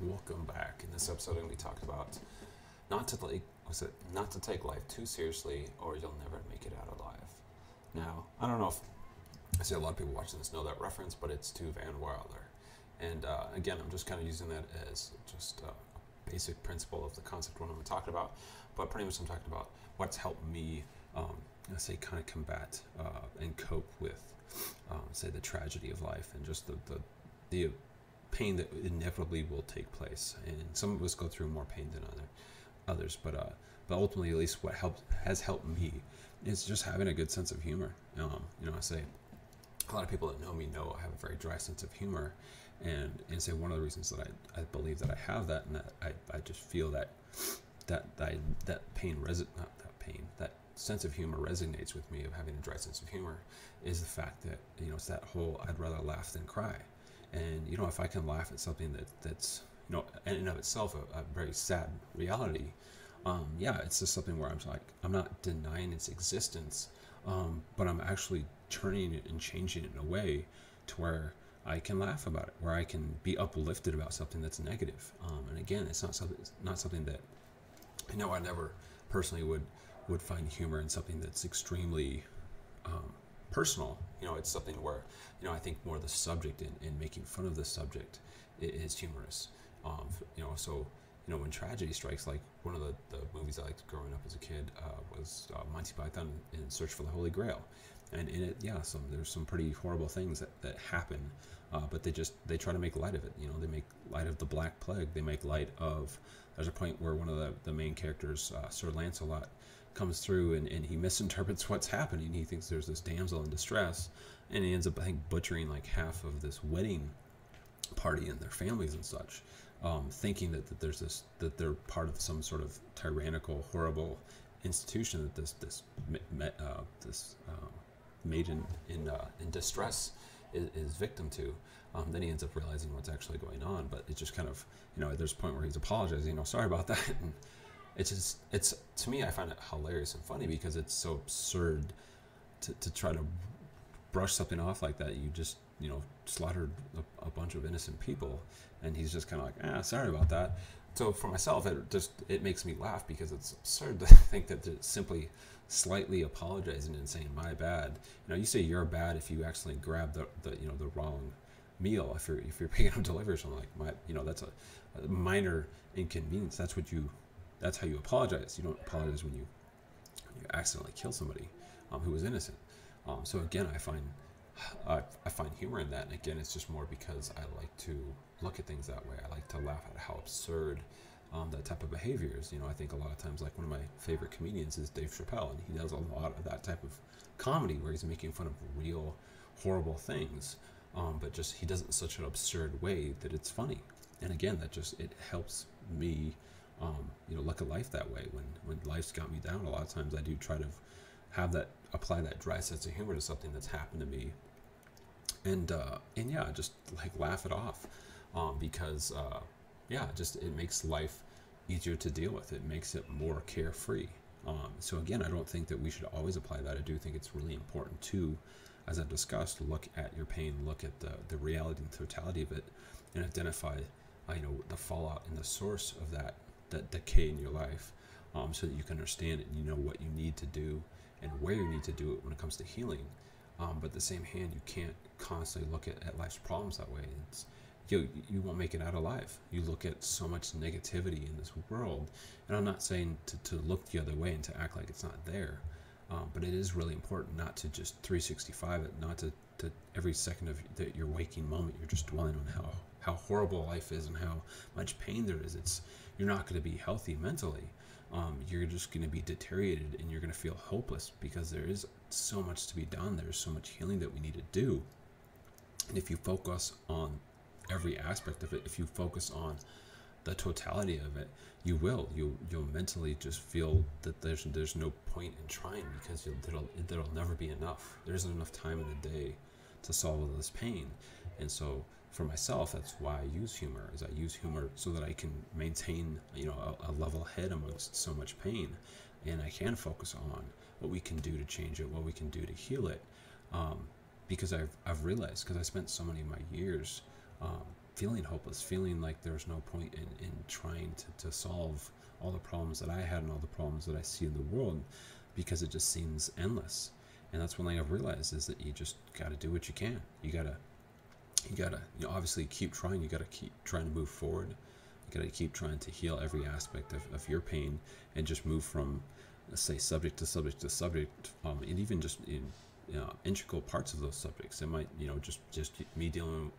Welcome back. In this episode, we talked about not to like was it not to take life too seriously, or you'll never make it out alive. Now, I don't know if I see a lot of people watching this know that reference, but it's to Van Wilder. And uh, again, I'm just kind of using that as just a basic principle of the concept what I'm talking about. But pretty much, I'm talking about what's helped me, um, let's say, kind of combat uh, and cope with, um, say, the tragedy of life and just the, the the pain that inevitably will take place. And some of us go through more pain than other others, but uh, but ultimately, at least what helped has helped me is just having a good sense of humor. Um, you know, I say a lot of people that know me know I have a very dry sense of humor, and and say one of the reasons that I, I believe that I have that and that I, I just feel that that that, that pain res not that pain that sense of humor resonates with me of having a dry sense of humor is the fact that you know it's that whole I'd rather laugh than cry and you know, if I can laugh at something that that's you know, in and of itself a, a very sad reality, um, yeah, it's just something where I'm like, I'm not denying its existence, um, but I'm actually turning it and changing it in a way to where I can laugh about it, where I can be uplifted about something that's negative. Um, and again, it's not something, not something that I know I never personally would would find humor in something that's extremely um, personal. You know, it's something where, you know, I think more the subject and, and making fun of the subject is humorous. Um, you know, so, you know, when tragedy strikes, like one of the, the movies I liked growing up as a kid uh, was uh, Monty Python in Search for the Holy Grail. And in it, yeah, some there's some pretty horrible things that, that happen, uh, but they just they try to make light of it. You know, they make light of the Black Plague. They make light of. There's a point where one of the, the main characters, uh, Sir Lancelot, comes through and, and he misinterprets what's happening. He thinks there's this damsel in distress, and he ends up, I think, butchering like half of this wedding party and their families and such, um, thinking that, that there's this that they're part of some sort of tyrannical, horrible institution that this this uh, this uh, maiden in uh, in distress is, is victim to. Um, then he ends up realizing what's actually going on, but it just kind of you know there's a point where he's apologizing, you know, sorry about that. And, it's just it's to me I find it hilarious and funny because it's so absurd to, to try to brush something off like that. You just you know slaughtered a, a bunch of innocent people, and he's just kind of like ah sorry about that. So for myself, it just it makes me laugh because it's absurd to think that they're simply slightly apologizing and saying my bad. You know, you say you're bad if you accidentally grab the, the you know the wrong meal if you're if you're picking up delivery or something like my you know that's a, a minor inconvenience. That's what you that's how you apologize. You don't apologize when you you accidentally kill somebody um, who was innocent. Um, so again, I find I, I find humor in that, and again, it's just more because I like to look at things that way. I like to laugh at how absurd um, that type of behavior is. You know, I think a lot of times, like one of my favorite comedians is Dave Chappelle, and he does a lot of that type of comedy where he's making fun of real horrible things, um, but just he does it in such an absurd way that it's funny. And again, that just it helps me um, you know, look at life that way. When when life's got me down, a lot of times I do try to have that apply that dry sense of humor to something that's happened to me, and uh, and yeah, just like laugh it off, um, because uh, yeah, just it makes life easier to deal with. It makes it more carefree. Um, so again, I don't think that we should always apply that. I do think it's really important to, as I've discussed, look at your pain, look at the the reality and totality of it, and identify, uh, you know, the fallout and the source of that that decay in your life um, so that you can understand it and you know what you need to do and where you need to do it when it comes to healing. Um, but at the same hand, you can't constantly look at, at life's problems that way. It's, you, you won't make it out alive. You look at so much negativity in this world. And I'm not saying to, to look the other way and to act like it's not there. Um, but it is really important not to just 365 it, not to, to every second of the, your waking moment, you're just dwelling on how, how horrible life is and how much pain there is. It's you're not going to be healthy mentally. Um, you're just going to be deteriorated and you're going to feel hopeless because there is so much to be done. There's so much healing that we need to do. And if you focus on every aspect of it, if you focus on the totality of it, you will. You you'll mentally just feel that there's there's no point in trying because there'll there'll never be enough. There isn't enough time in the day to solve all this pain, and so for myself, that's why I use humor. Is I use humor so that I can maintain, you know, a, a, level head amongst so much pain, and I can focus on what we can do to change it, what we can do to heal it. Um, because I've I've realized because I spent so many of my years, um, feeling hopeless, feeling like there's no point in, in trying to, to solve all the problems that I had and all the problems that I see in the world because it just seems endless. And that's one thing I've realized is that you just got to do what you can. You got to, you got to, you know, obviously keep trying. You got to keep trying to move forward. You got to keep trying to heal every aspect of, of your pain and just move from, let's say, subject to subject to subject, um, and even just in you know, integral parts of those subjects. It might, you know, just just me dealing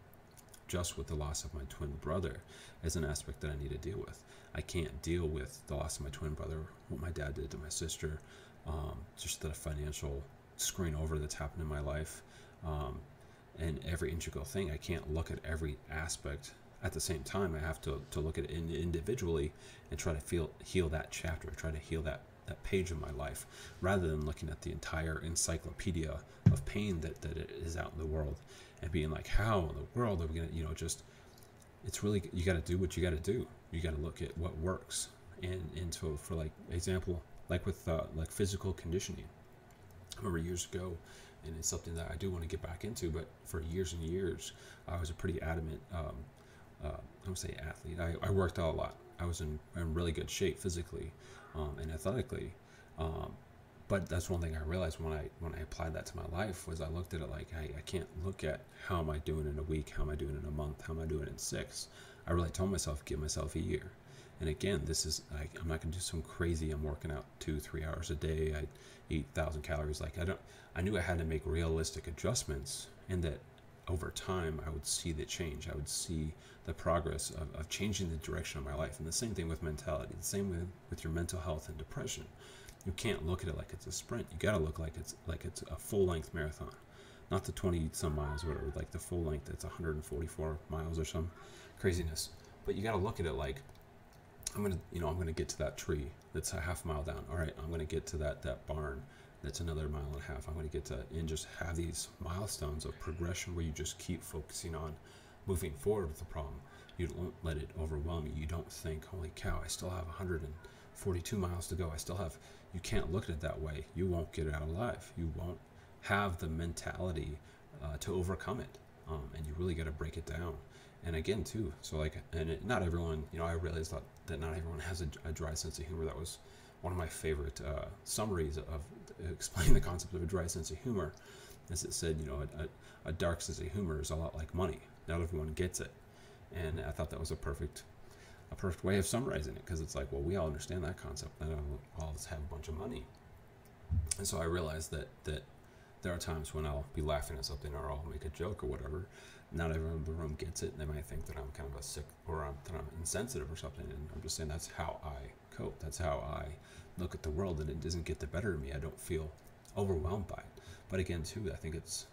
just with the loss of my twin brother as an aspect that I need to deal with. I can't deal with the loss of my twin brother, what my dad did to my sister, um, just the financial screen over that's happened in my life, um, and every integral thing. I can't look at every aspect at the same time. I have to, to look at it individually and try to feel heal that chapter, try to heal that that page of my life, rather than looking at the entire encyclopedia of pain that, that is out in the world and being like, how in the world are we gonna, you know, just it's really you got to do what you got to do. You got to look at what works, and and so for like example, like with uh, like physical conditioning. I remember years ago, and it's something that I do want to get back into. But for years and years, I was a pretty adamant. Um, uh, I don't say athlete. I, I worked out a lot. I was in, in really good shape physically um, and athletically. Um, but that's one thing I realized when I when I applied that to my life was I looked at it like I, I can't look at how am I doing in a week, how am I doing in a month, how am I doing in six. I really told myself give myself a year. And again, this is I, I'm not gonna do some crazy. I'm working out two three hours a day. I eat thousand calories. Like I don't. I knew I had to make realistic adjustments, and that over time I would see the change. I would see the progress of, of changing the direction of my life. And the same thing with mentality. The same with with your mental health and depression you can't look at it like it's a sprint. You got to look like it's like it's a full length marathon, not the 20 some miles or whatever. Like the full length, it's 144 miles or some craziness. But you got to look at it like I'm gonna, you know, I'm gonna get to that tree that's a half mile down. All right, I'm gonna get to that that barn that's another mile and a half. I'm gonna get to and just have these milestones of progression where you just keep focusing on moving forward with the problem. You don't let it overwhelm you. You don't think, holy cow, I still have 142 miles to go. I still have you can't look at it that way. You won't get out alive. You won't have the mentality uh, to overcome it. Um, and you really got to break it down. And again, too, so like, and it, not everyone, you know, I realized that, that not everyone has a, a dry sense of humor. That was one of my favorite uh, summaries of, explaining the concept of a dry sense of humor. As it said, you know, a, a, dark sense of humor is a lot like money. Not everyone gets it. And I thought that was a perfect a perfect way of summarizing it because it's like, well, we all understand that concept. I don't all just have a bunch of money. And so I realized that that there are times when I'll be laughing at something or I'll make a joke or whatever. Not everyone in the room gets it. And they might think that I'm kind of a sick or I'm, that I'm insensitive or something. And I'm just saying that's how I cope. That's how I look at the world. And it doesn't get the better of me. I don't feel overwhelmed by it. But again, too, I think it's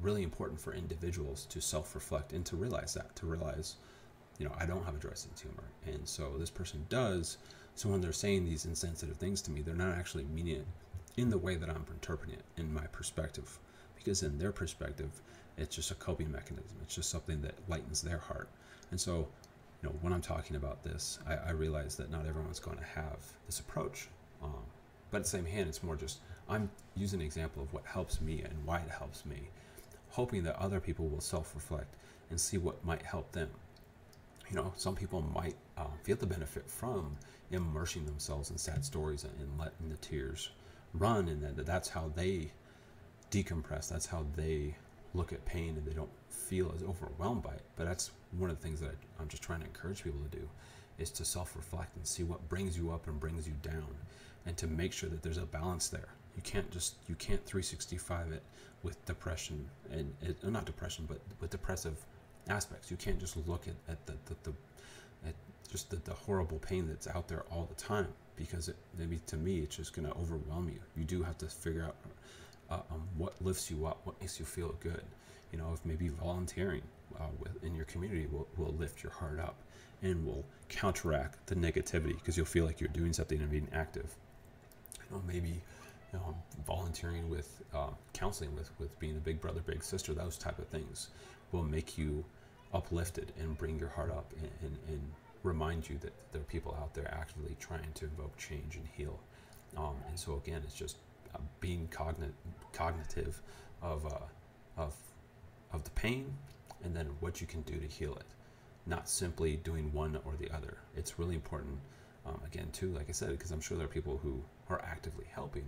really important for individuals to self reflect and to realize that, to realize you know, I don't have a dressing tumor. And so this person does. So when they're saying these insensitive things to me, they're not actually meaning it in the way that I'm interpreting it in my perspective. Because in their perspective, it's just a coping mechanism. It's just something that lightens their heart. And so, you know, when I'm talking about this, I, I realize that not everyone's going to have this approach. Um, but at the same hand, it's more just I'm using an example of what helps me and why it helps me, hoping that other people will self reflect and see what might help them you know, some people might uh, feel the benefit from immersing themselves in sad stories and, letting the tears run, and that that's how they decompress. That's how they look at pain, and they don't feel as overwhelmed by it. But that's one of the things that I, I'm just trying to encourage people to do, is to self-reflect and see what brings you up and brings you down, and to make sure that there's a balance there. You can't just you can't 365 it with depression and it, uh, not depression, but with depressive aspects. You can't just look at, at the, the, the at just the, the horrible pain that's out there all the time because it, maybe to me it's just going to overwhelm you. You do have to figure out uh, um, what lifts you up, what makes you feel good. You know, if maybe volunteering uh, in your community will, will lift your heart up and will counteract the negativity because you'll feel like you're doing something and being active. You know, maybe you know, volunteering with uh, counseling with, with being a big brother, big sister, those type of things will make you uplifted and bring your heart up and, and, and remind you that there are people out there actively trying to invoke change and heal. Um, and so again, it's just uh, being cognit- cognitive of, uh, of, of the pain and then what you can do to heal it. not simply doing one or the other. It's really important, um, again, too, like I said, because I'm sure there are people who are actively helping.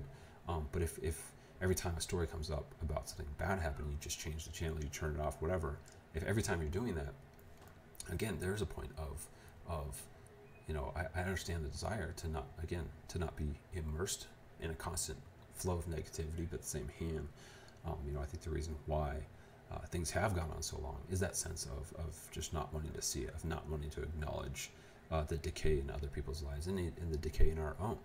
Um, but if, if every time a story comes up about something bad happening, you just change the channel, you turn it off, whatever. If every time you're doing that, again, there's a point of, of you know, I, I understand the desire to not, again, to not be immersed in a constant flow of negativity, but at the same hand, um, you know, I think the reason why uh, things have gone on so long is that sense of, of just not wanting to see it, of not wanting to acknowledge uh, the decay in other people's lives and, and the decay in our own.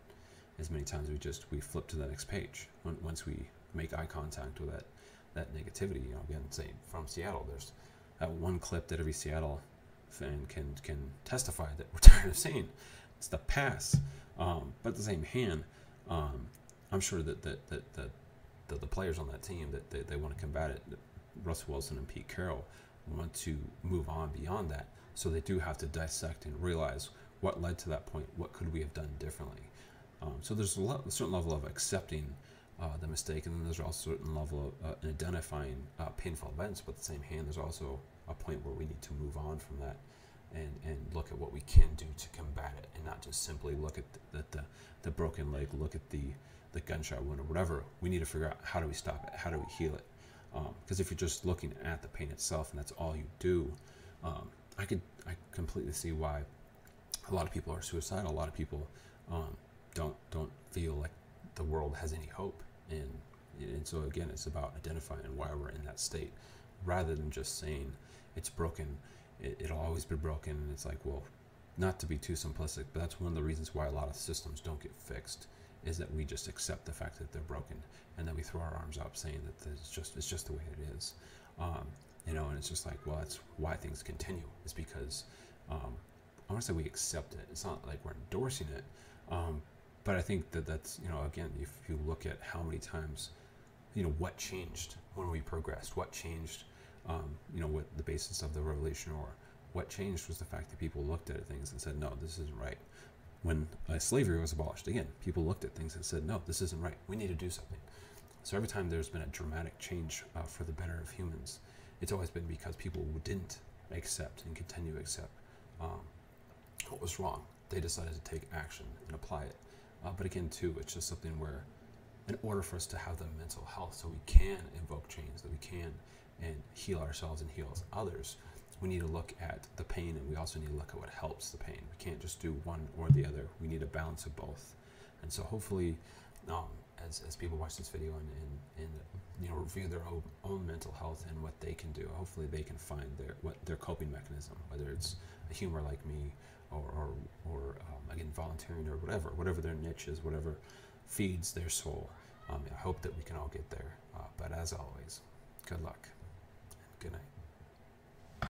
As many times we just we flip to the next page when, once we make eye contact with that that negativity. You know, again, say from Seattle, there's that one clip that every Seattle fan can can testify that we're tired of seeing. It's the past. um, but at the same hand, um, I'm sure that that, that, that the, the players on that team that they, they want to combat it Russell Wilson and Pete Carroll want to move on beyond that. So they do have to dissect and realize what led to that point. What could we have done differently? Um, so there's a, a, certain level of accepting uh, the mistake, and then there's also a certain level of uh, identifying uh, painful events. But at the same hand, there's also a point where we need to move on from that and, and look at what we can do to combat it, and not just simply look at the, the, the broken leg, look at the the gunshot wound or whatever. We need to figure out how do we stop it, how do we heal it, because um, if you're just looking at the pain itself and that's all you do, um, I could I completely see why a lot of people are suicidal. A lot of people um, don't don't feel like the world has any hope, and and so again, it's about identifying why we're in that state, rather than just saying it's broken. It, will always be broken, and it's like well, not to be too simplistic, but that's one of the reasons why a lot of systems don't get fixed is that we just accept the fact that they're broken and then we throw our arms up saying that it's just it's just the way it is. Um, you know and it's just like well that's why things continue is because um, I want to say we accept it. It's not like we're endorsing it um, but I think that that's you know again if you look at how many times you know what changed when we progressed what changed um, you know what the basis of the revolution or what changed was the fact that people looked at things and said no this isn't right when uh, slavery was abolished, again, people looked at things and said, no, this isn't right. We need to do something. So every time there's been a dramatic change uh, for the better of humans, it's always been because people didn't accept and continue to accept um, what was wrong. They decided to take action and apply it. Uh, but again, too, it's just something where, in order for us to have the mental health, so we can invoke change, that we can and heal ourselves and heal others, we need to look at the pain and we also need to look at what helps the pain. We can't just do one or the other. We need a balance of both. And so hopefully, um, as, as people watch this video and, and, and you know review their own, own mental health and what they can do, hopefully they can find their what their coping mechanism, whether it's a humor like me or or, or um, again volunteering or whatever, whatever their niche is, whatever feeds their soul. Um, I hope that we can all get there. Uh, but as always, good luck. Good night.